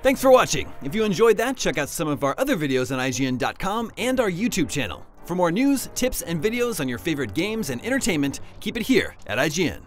Thanks for watching. If you enjoyed that, check out some of our other videos on IGN.com and our YouTube channel. For more news, tips, and videos on your favorite games and entertainment, keep it here at IGN.